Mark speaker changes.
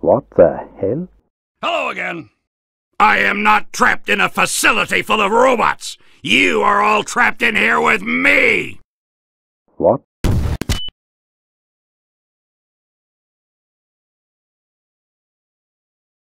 Speaker 1: What the hell?
Speaker 2: Hello again. I am not trapped in a facility full of robots. You are all trapped in here with me.
Speaker 1: What?